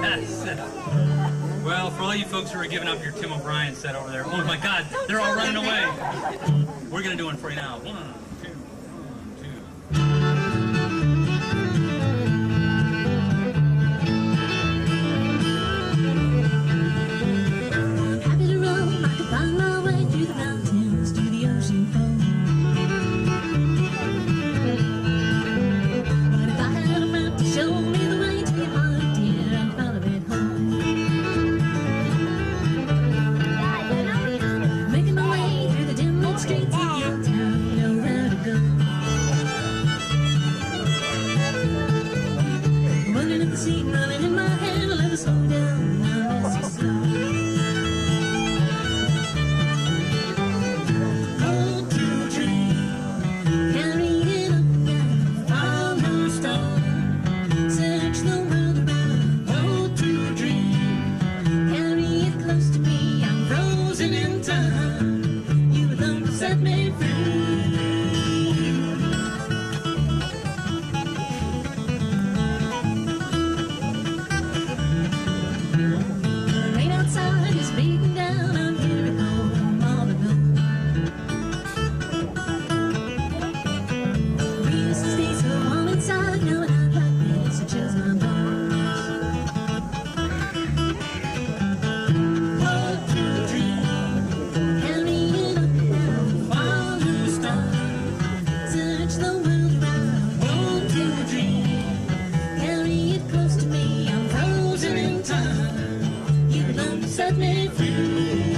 Yes. Well, for all you folks who are giving up your Tim O'Brien set over there, oh my God, they're all running away. We're gonna do one for you now. One. signo me through.